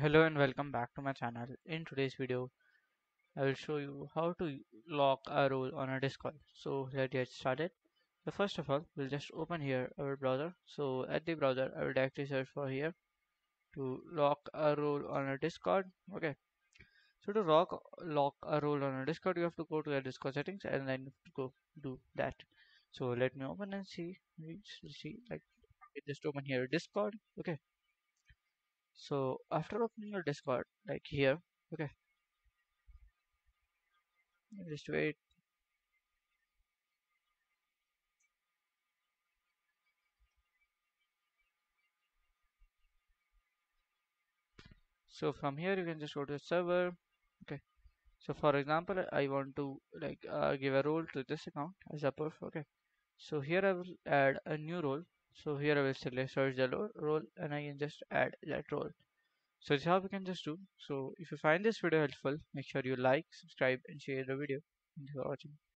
Hello and welcome back to my channel. In today's video, I will show you how to lock a role on a Discord. So let's get started. So first of all, we'll just open here our browser. So at the browser, I will directly search for here to lock a role on a Discord. Okay. So to lock lock a role on a Discord, you have to go to the Discord settings and then you have to go do that. So let me open and see. Let's See like just open here Discord. Okay so after opening your discord like here okay. Just wait. So from here you can just go to the server okay. So for example I want to like uh, give a role to this account as a perf okay. So here I will add a new role so here I will select search the role and I can just add that role so this is how we can just do. So if you find this video helpful, make sure you like, subscribe and share the video. Thank you for watching.